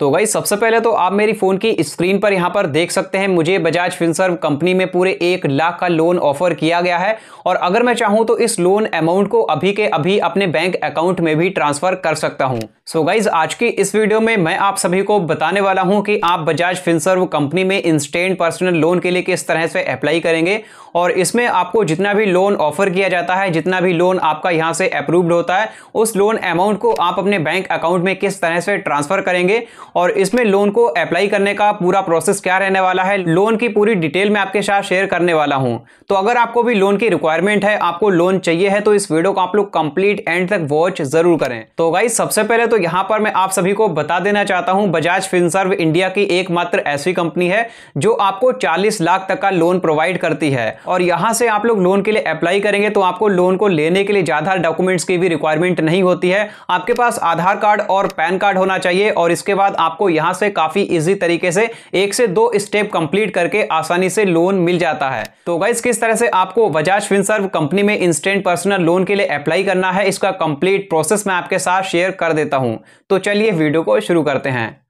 तो भाई, सबसे पहले तो आप मेरी फ़ोन की स्क्रीन पर यहाँ पर देख सकते हैं, मुझे बजाज फिनसर्व कंपनी में पूरे एक लाख का लोन ऑफ़र किया गया है। और अगर मैं चाहूँ तो इस लोन अमाउंट को अभी के अभी अपने बैंक अकाउंट में भी ट्रांसफ़र कर सकता हूँ। सो so गाइज़ आज की इस वीडियो में मैं आप सभी को बताने वाला हूँ कि आप बजाज फिनसर्व कंपनी में इंस्टेंट पर्सनल लोन के लिए किस तरह से अप्लाई करेंगे। और इसमें आपको जितना भी लोन ऑफ़र किया जाता है, जितना भी लोन आपका यहाँ से अप्रूव्ड होता है, उस लोन अमाउंट को आप अपने बैंक अकाउंट में किस तरह से ट्रांसफ़र करेंगे। और इसमें लोन को अप्लाई करने का पूरा प्रोसेस क्या रहने वाला है? लोन की पूरी डिटेल में आपके साथ शेयर करने वाला हूँ। तो अगर आपको भी लोन की रिक्वायरमेंट है, आपको लोन चाहिए है तो इस वीडियो को आप लोग कंप्लीट एंड तक वॉच ज़रूर करें। तो गाइज़ सबसे पहले तो यहाँ पर मैं आप सभी को बता देना चाहता हूँ बजाज फिनसर्व इंडिया की एकमात्र ऐसी कंपनी है, जो आपको चालीस लाख तक का लोन प्रोवाइड करती है। और यहाँ से आप लोग लोन के लिए अप्लाई करेंगे तो आपको लोन को लेने के लिए ज़्यादा डॉक्यूमेंट्स की भी रिक्वायरमेंट नहीं होती है। आपके पास आधार कार्ड और पैन कार्ड होना चाहिए और इसके बाद आपको यहाँ से काफ़ी इजी तरीके से एक से दो स्टेप कंप्लीट करके आसानी से लोन मिल जाता है। तो गाइज़ किस तरह से आपको बजाज फिनसर्व कंपनी में इंस्टेंट पर्सनल लोन के लिए अप्लाई करना है, इसका कंप्लीट प्रोसेस मैं आपके साथ शेयर कर देता हूँ। तो चलिए वीडियो को शुरू करते हैं।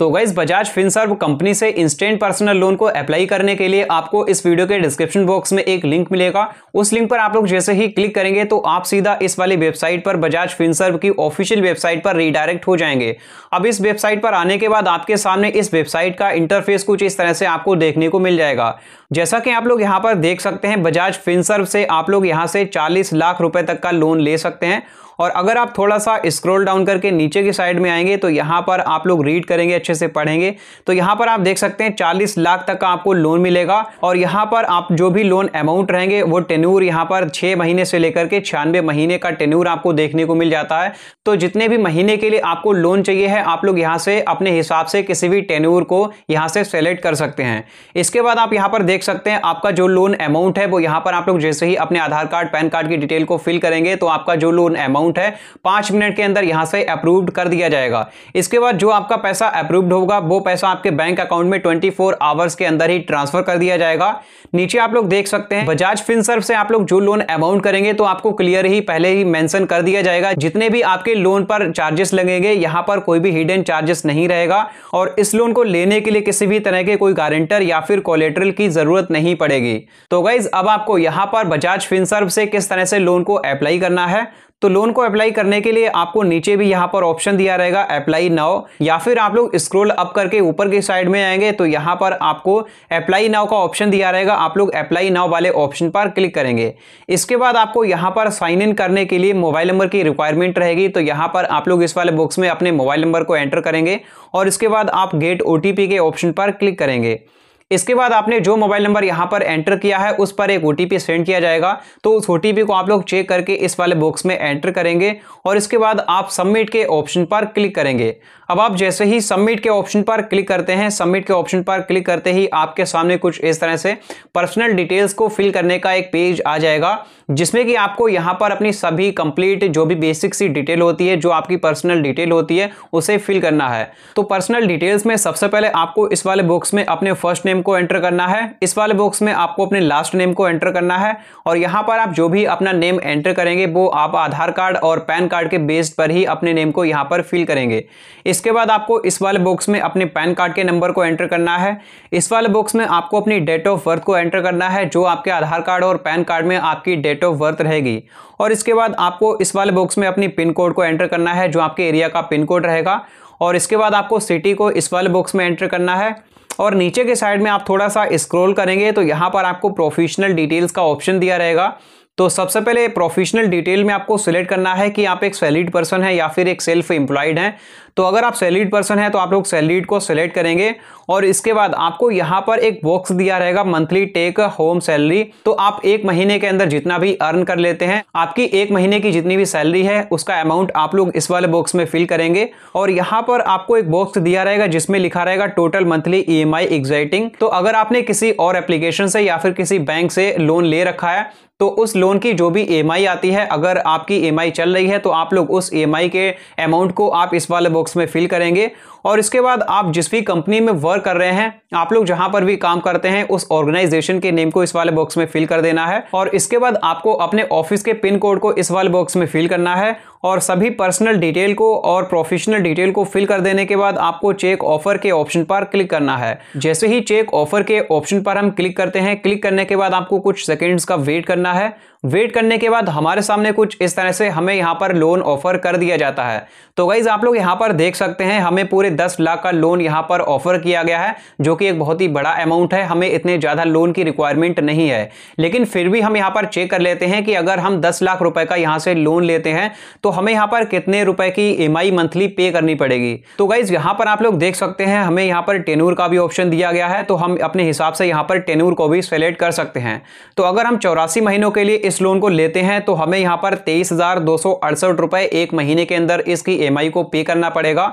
तो गाइज़ बजाज फिनसर्व कंपनी से इंस्टेंट पर्सनल लोन को अप्लाई करने के लिए आपको इस वीडियो के डिस्क्रिप्शन बॉक्स में एक लिंक मिलेगा। उस लिंक पर आप लोग जैसे ही क्लिक करेंगे तो आप सीधा इस वाली वेबसाइट पर बजाज फिनसर्व की ऑफिशियल वेबसाइट पर रीडायरेक्ट हो जाएँगे। अब इस वेबसाइट पर आने के बाद आपके सामने इस वेबसाइट का इंटरफेस कुछ इस तरह से आपको देखने को मिल जाएगा। जैसा कि आप लोग यहाँ पर देख सकते हैं बजाज फिनसर्व से आप लोग यहाँ से चालीस लाख रुपए तक का लोन ले सकते हैं। और अगर आप थोड़ा सा स्क्रॉल डाउन करके नीचे की साइड में आएँगे तो यहाँ पर आप लोग रीड करेंगे, अच्छे से पढ़ेंगे। तो यहाँ पर आप देख सकते हैं, चालीस लाख तक का आपको लोन मिलेगा। और यहाँ पर आप जो भी लोन अमाउंट रहेंगे, वो टेन्यूर यहाँ पर छह महीने से लेकर के छियानवे महीने का टेन्यूर आपको देखने को मिल जाता है। तो जितने भी महीने के लिए आपको लोन चाहिए है, आप लोग यहाँ से अपने हिसाब से किसी भी टेन्यूर को यहाँ से सेलेक्ट कर सकते हैं। इसके बाद आप यहाँ पर देख सकते हैं, आपका जो लोन अमाउंट है, वो यहाँ पर आप लोग जैसे ही अपने आधार कार्ड, पैन कार्ड की डिटेल को फिल करेंगे तो आपका जो लोन अमाउंट अमाउंट है, पाँच मिनट के अंदर यहाँ से अप्रूव्ड कर दिया जाएगा। इसके बाद जो आपका पैसा अप्रूव्ड होगा, वो पैसा आपके बैंक अकाउंट में 24 आवर्स के अंदर ही ट्रांसफ़र कर दिया जाएगा। नीचे आप लोग देख सकते हैं बजाज फिनसर्व से आप लोग जो लोन अमाउंट करेंगे तो आपको क्लियर ही पहले ही मेंशन कर दिया जाएगा। जितने भी आपके लोन पर चार्जेस लगेंगे, यहाँ पर कोई भी हिडन चार्जेस नहीं रहेगा। और इस लोन को लेने के लिए किसी भी तरह के कोई गारंटर या फिर कोलेट्रल की ज़रूरत नहीं पड़ेगी। तो गाइज़ अब आपको यहाँ पर बजाज फिनसर्व से किस तरह से लोन को अप्लाई करना है तो लोन को अप्लाई करने के लिए आपको नीचे भी यहाँ पर ऑप्शन दिया रहेगा अप्लाई नाउ या फिर आप लोग स्क्रॉल अप करके ऊपर की साइड में आएँगे तो यहाँ पर आपको अप्लाई नाउ का ऑप्शन दिया रहेगा। आप लोग अप्लाई नाउ वाले ऑप्शन पर क्लिक करेंगे। इसके बाद आपको यहाँ पर साइन इन करने के लिए मोबाइल नंबर की रिक्वायरमेंट रहेगी तो यहाँ पर आप लोग इस वाले बॉक्स में अपने मोबाइल नंबर को एंटर करेंगे और इसके बाद आप गेट ओटीपी के ऑप्शन पर क्लिक करेंगे। इसके बाद आपने जो मोबाइल नंबर यहाँ पर एंटर किया है, उस पर एक ओटीपी सेंड किया जाएगा। तो उस ओटीपी को आप लोग चेक करके इस वाले बॉक्स में एंटर करेंगे और इसके बाद आप सबमिट के ऑप्शन पर क्लिक करेंगे। अब आप जैसे ही सबमिट के ऑप्शन पर क्लिक करते हैं, सबमिट के ऑप्शन पर क्लिक करते ही आपके सामने कुछ इस तरह से पर्सनल डिटेल्स को फिल करने का एक पेज आ जाएगा। जिसमें कि आपको यहाँ पर अपनी सभी कंप्लीट जो भी बेसिक सी डिटेल होती है, जो आपकी पर्सनल डिटेल होती है, उसे फिल करना है। तो पर्सनल डिटेल्स में सबसे पहले आपको इस वाले बॉक्स में अपने फ़र्स्ट नेम को एंटर करना है। इस वाले बॉक्स में आपको अपने लास्ट नेम को एंटर करना है और यहाँ पर आप जो भी अपना नेम एंटर करेंगे, वो आप आधार कार्ड और पैन कार्ड के बेस्ड पर ही अपने नेम को यहाँ पर फिल करेंगे। इसके बाद आपको इस वाले बॉक्स में अपने पैन कार्ड के नंबर को एंटर करना है। इस वाले बॉक्स में आपको अपनी डेट ऑफ़ बर्थ को एंटर करना है, जो आपके आधार कार्ड और पैन कार्ड में आपकी डेट ऑफ़ बर्थ रहेगी। और इसके बाद आपको इस वाले बॉक्स में अपनी पिन कोड को एंटर करना है, जो आपके एरिया का पिन कोड रहेगा। और इसके बाद आपको सिटी को इस वाले बॉक्स में एंटर करना है। और नीचे के साइड में आप थोड़ा सा स्क्रॉल करेंगे तो यहाँ पर आपको प्रोफेशनल डिटेल्स का ऑप्शन दिया रहेगा। तो सबसे पहले प्रोफेशनल डिटेल में आपको सिलेक्ट करना है कि आप एक सैलिड पर्सन है या फिर एक सेल्फ एम्प्लॉयड हैं। तो अगर आप सैलिड पर्सन है तो आप लोग सैलिड को सिलेक्ट करेंगे और इसके बाद आपको यहाँ पर एक बॉक्स दिया रहेगा मंथली टेक होम सैलरी तो आप एक महीने के अंदर जितना भी अर्न कर लेते हैं, आपकी एक महीने की जितनी भी सैलरी है, उसका अमाउंट आप लोग इस वाले बॉक्स में फिल करेंगे। और यहाँ पर आपको एक बॉक्स दिया रहेगा, जिसमें लिखा रहेगा टोटल मंथली ई एम तो अगर आपने किसी और एप्लीकेशन से या फिर किसी बैंक से लोन ले रखा है तो उस लोन की जो भी ई आती है, अगर आपकी ई चल रही है तो आप लोग उस ई के अमाउंट को आप इस वाले बॉक्स में फिल करेंगे। और इसके बाद आप जिस भी कंपनी में वर्क कर रहे हैं, आप लोग जहाँ पर भी काम करते हैं, उस ऑर्गेनाइजेशन के नेम को इस वाले बॉक्स में फिल कर देना है और इसके बाद आपको अपने ऑफ़िस के पिन कोड को इस वाले बॉक्स में फिल करना है और सभी पर्सनल डिटेल को और प्रोफेशनल डिटेल को फिल कर देने के बाद आपको चेक ऑफ़र के ऑप्शन पर क्लिक करना है। जैसे ही चेक ऑफ़र के ऑप्शन पर हम क्लिक करते हैं क्लिक करने के बाद आपको कुछ सेकेंड्स का वेट करना है। वेट करने के बाद हमारे सामने कुछ इस तरह से हमें यहाँ पर लोन ऑफ़र कर दिया जाता है। तो गाइज़ आप लोग यहाँ पर देख सकते हैं, हमें पूरे दस लाख का लोन यहाँ पर ऑफ़र किया गया है, जो कि एक बहुत ही बड़ा अमाउंट है। हमें इतने ज़्यादा लोन की रिक्वायरमेंट नहीं है। लेकिन फिर भी हम यहाँ पर चेक कर लेते हैं कि अगर हम दस लाख रुपए का यहाँ से लोन लेते हैं तो हमें यहाँ पर कितने रुपए की ई मंथली पे करनी पड़ेगी। तो गाइज़ यहाँ पर आप लोग देख सकते हैं, हमें यहाँ पर टेनूर का भी ऑप्शन दिया गया है तो हम अपने हिसाब से यहाँ पर टेनूर को भी सेलेक्ट कर सकते हैं। तो अगर हम चौरासी महीनों के लिए इस लोन को लेते हैं तो हमें यहाँ पर तेईस सौ रुपए एक महीने के अंदर इसकी ई को पे करना पड़ेगा।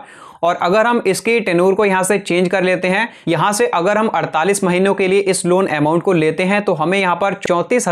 और अगर हम इसके टेनूर को यहाँ से चेंज कर लेते हैं, यहाँ से अगर हम 48 महीनों के लिए इस लोन अमाउंट को लेते हैं तो हमें यहाँ पर चौंतीस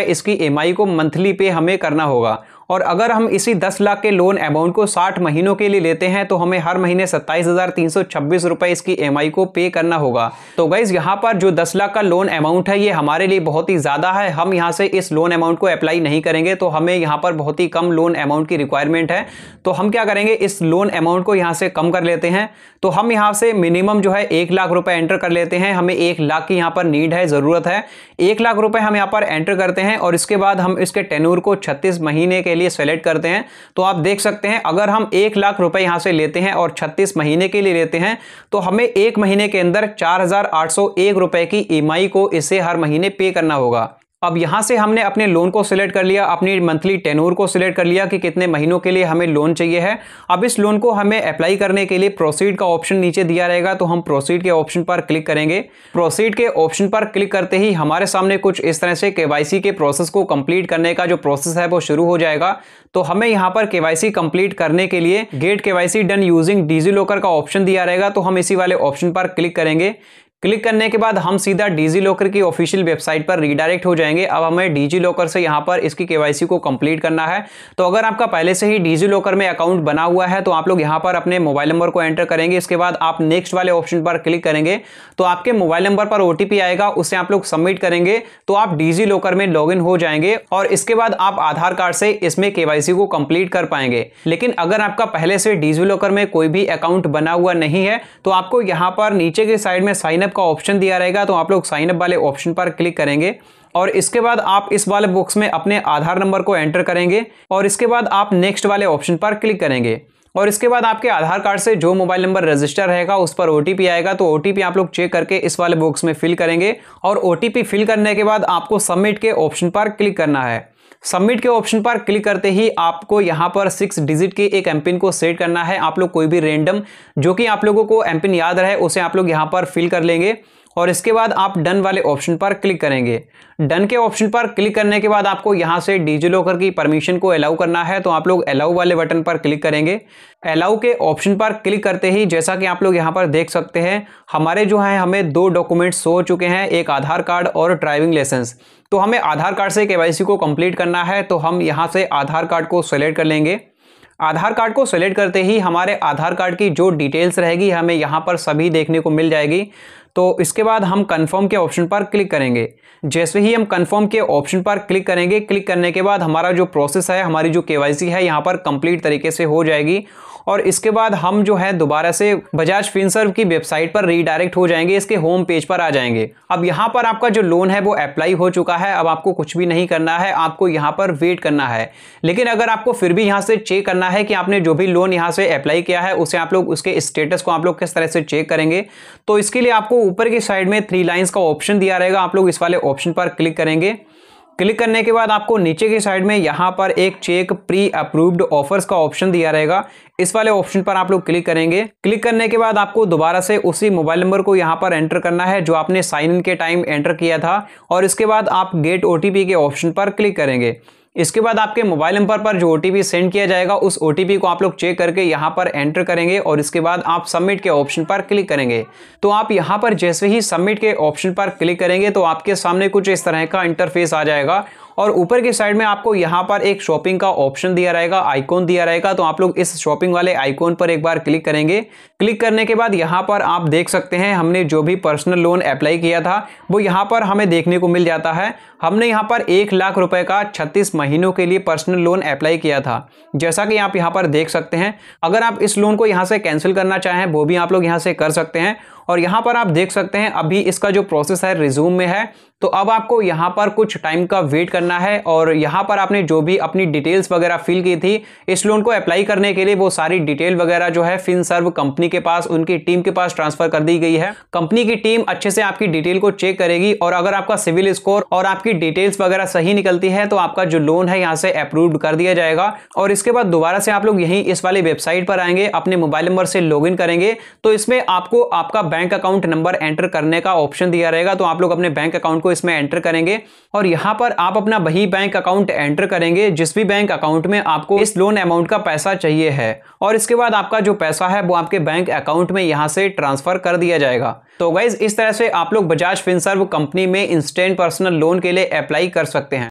इसकी ई को मंथली पे हमें करना होगा। और अगर हम इसी 10 लाख के लोन अमाउंट को 60 महीनों के लिए लेते हैं तो हमें हर महीने सत्ताईस हज़ार तीन सौ छब्बीस इसकी एमआई को पे करना होगा। तो गाइज़ यहाँ पर जो 10 लाख का लोन अमाउंट है, ये हमारे लिए बहुत ही ज़्यादा है। हम यहाँ से इस लोन अमाउंट को अप्लाई नहीं करेंगे तो हमें यहाँ पर बहुत ही कम लोन अमाउंट की रिक्वायरमेंट है। तो हम क्या करेंगे, इस लोन अमाउंट को यहाँ से कम कर लेते हैं। तो हम यहाँ से मिनिमम जो है, एक लाख रुपए एंटर कर लेते हैं। हमें एक लाख की यहाँ पर नीड है, ज़रूरत है। एक लाख रुपए हम यहाँ पर एंटर करते हैं, और इसके बाद हम इसके टेनूर को छत्तीस महीने के लिए सेलेक्ट करते हैं तो आप देख सकते हैं, अगर हम एक लाख रुपए यहाँ से लेते हैं और छत्तीस महीने के लिए लेते हैं तो हमें एक महीने के अंदर चार हज़ार आठ सौ एक रुपए की ई को इसे हर महीने पे करना होगा। अब यहाँ से हमने अपने लोन को सिलेक्ट कर लिया, अपनी मंथली टेनूर को सिलेक्ट कर लिया कि कितने महीनों के लिए हमें लोन चाहिए है। अब इस लोन को हमें अप्लाई करने के लिए प्रोसीड का ऑप्शन नीचे दिया रहेगा तो हम प्रोसीड के ऑप्शन पर क्लिक करेंगे। प्रोसीड के ऑप्शन पर क्लिक करते ही हमारे सामने कुछ इस तरह से केवाईसी के प्रोसेस को कंप्लीट करने का जो प्रोसेस है, वो शुरू हो जाएगा। तो हमें यहाँ पर केवाईसी कंप्लीट करने के लिए get KYC done using DigiLocker का ऑप्शन दिया रहेगा तो हम इसी वाले ऑप्शन पर क्लिक करेंगे। क्लिक करने के बाद हम सीधा डीजी लॉकर की ऑफिशियल वेबसाइट पर रीडायरेक्ट हो जाएँगे। अब हमें डीजी लॉकर से यहाँ पर इसकी केवाईसी को कंप्लीट करना है। तो अगर आपका पहले से ही डीजी लॉकर में अकाउंट बना हुआ है तो आप लोग यहाँ पर अपने मोबाइल नंबर को एंटर करेंगे। इसके बाद आप नेक्स्ट वाले ऑप्शन पर क्लिक करेंगे। तो आपके मोबाइल नंबर पर ओटीपी आएगा, उसे आप लोग सबमिट करेंगे। तो आप डीजी लॉकर में लॉग हो जाएँगे और इसके बाद आप आधार कार्ड से इसमें केवाईसी को कंप्लीट कर पाएँगे। लेकिन अगर आपका पहले से डीजी लॉकर में कोई भी अकाउंट बना हुआ नहीं है तो आपको यहाँ पर नीचे की साइड में साइन अप का ऑप्शन दिया रहेगा तो आप लोग साइनअप वाले ऑप्शन पर क्लिक करेंगे और इसके बाद आप इस वाले बॉक्स में अपने आधार नंबर को एंटर करेंगे और इसके बाद आप नेक्स्ट वाले ऑप्शन पर क्लिक करेंगे। और इसके बाद आपके आधार कार्ड से जो मोबाइल नंबर रजिस्टर रहेगा, उस पर ओटीपी आएगा। तो ओटीपी आप लोग चेक करके इस वाले बॉक्स में फिल करेंगे और ओटीपी फिल करने के बाद आपको सबमिट के ऑप्शन पर क्लिक करना है। सबमिट के ऑप्शन पर क्लिक करते ही आपको यहाँ पर सिक्स डिजिट के एक एमपिन को सेट करना है। आप लोग कोई भी रेंडम जो कि आप लोगों को एमपिन याद रहे, उसे आप लोग यहाँ पर फिल कर लेंगे। और इसके बाद आप डन वाले ऑप्शन पर क्लिक करेंगे। डन के ऑप्शन पर क्लिक करने के बाद आपको यहाँ से डिजी लॉकर की परमिशन को अलाउ करना है तो आप लोग अलाउ वाले बटन पर क्लिक करेंगे। अलाउ के ऑप्शन पर क्लिक करते ही जैसा कि आप लोग यहाँ पर देख सकते हैं, हमारे जो है, हमें दो डॉक्यूमेंट्स हो चुके हैं, एक आधार कार्ड और ड्राइविंग लाइसेंस। तो हमें आधार कार्ड से केवाईसी को कंप्लीट करना है तो हम यहाँ से आधार कार्ड को सेलेक्ट कर लेंगे। आधार कार्ड को सेलेक्ट करते ही हमारे आधार कार्ड की जो डिटेल्स रहेगी हमें यहाँ पर सभी देखने को मिल जाएगी। तो इसके बाद हम कंफर्म के ऑप्शन पर क्लिक करेंगे। जैसे ही हम कंफर्म के ऑप्शन पर क्लिक करेंगे क्लिक करने के बाद हमारा जो प्रोसेस है, हमारी जो केवाईसी है, यहाँ पर कंप्लीट तरीके से हो जाएगी। और इसके बाद हम जो है दोबारा से बजाज फिनसर्व की वेबसाइट पर रीडायरेक्ट हो जाएँगे, इसके होम पेज पर आ जाएँगे। अब यहाँ पर आपका जो लोन है वो अप्लाई हो चुका है, अब आपको कुछ भी नहीं करना है, आपको यहाँ पर वेट करना है। लेकिन अगर आपको फिर भी यहाँ से चेक करना है कि आपने जो भी लोन यहाँ से अप्लाई किया है, उसे आप लोग, उसके स्टेटस को आप लोग किस तरह से चेक करेंगे तो इसके लिए आपको ऊपर की साइड में थ्री लाइन्स का ऑप्शन दिया रहेगा, आप लोग इस वाले ऑप्शन पर क्लिक करेंगे। क्लिक करने के बाद आपको नीचे की साइड में यहाँ पर एक चेक प्री अप्रूव्ड ऑफर्स का ऑप्शन दिया रहेगा। इस वाले ऑप्शन पर आप लोग क्लिक करेंगे। क्लिक करने के बाद आपको दोबारा से उसी मोबाइल नंबर को यहाँ पर एंटर करना है, जो आपने साइन इन के टाइम एंटर किया था। और इसके बाद आप गेट ओटीपी के ऑप्शन पर क्लिक करेंगे। इसके बाद आपके मोबाइल नंबर पर जो ओटीपी सेंड किया जाएगा, उस ओटीपी को आप लोग चेक करके यहाँ पर एंटर करेंगे और इसके बाद आप सबमिट के ऑप्शन पर क्लिक करेंगे। तो आप यहाँ पर जैसे ही सबमिट के ऑप्शन पर क्लिक करेंगे तो आपके सामने कुछ इस तरह का इंटरफेस आ जाएगा और ऊपर के साइड में आपको यहाँ पर एक शॉपिंग का ऑप्शन दिया रहेगा, आइकॉन दिया रहेगा तो आप लोग इस शॉपिंग वाले आइकॉन पर एक बार क्लिक करेंगे। क्लिक करने के बाद यहाँ पर आप देख सकते हैं, हमने जो भी पर्सनल लोन अप्लाई किया था, वो यहाँ पर हमें देखने को मिल जाता है। हमने यहाँ पर एक लाख रुपए का 36 महीनों के लिए पर्सनल लोन अप्लाई किया था। जैसा कि आप यहाँ पर देख सकते हैं, अगर आप इस लोन को यहाँ से कैंसिल करना चाहें, वो भी आप लोग यहाँ से कर सकते हैं। और यहाँ पर आप देख सकते हैं, अभी इसका जो प्रोसेस है रिज्यूम में है। तो अब आपको यहाँ पर कुछ टाइम का वेट करना है और यहाँ पर आपने जो भी अपनी डिटेल्स वगैरह फिल की थी, इस लोन को अप्लाई करने के लिए वो सारी डिटेल वगैरह जो है फिन सर्व कंपनी के पास, उनकी टीम के पास ट्रांसफ़र कर दी गई है। कंपनी की टीम अच्छे से आपकी डिटेल को चेक करेगी और अगर आपका सिविल स्कोर और आपकी डिटेल्स वगैरह सही निकलती है तो आपका जो लोन है, यहाँ से अप्रूव कर दिया जाएगा। और इसके बाद दोबारा से आप लोग यही इस वाली वेबसाइट पर आएँगे, अपने मोबाइल नंबर से लॉग करेंगे। तो इसमें आपको, आपका बैंक अकाउंट नंबर एंटर करने का ऑप्शन दिया रहेगा तो आप लोग अपने बैंक अकाउंट को इसमें एंटर करेंगे और यहाँ पर आप अपना वही बैंक अकाउंट एंटर करेंगे, जिस भी बैंक अकाउंट में आपको इस लोन अमाउंट का पैसा चाहिए है। और इसके बाद आपका जो पैसा है, वो आपके बैंक अकाउंट में यहाँ से ट्रांसफ़र कर दिया जाएगा। तो गाइज़ इस तरह से आप लोग बजाज फिनसर्व कंपनी में इंस्टेंट पर्सनल लोन के लिए अप्लाई कर सकते हैं।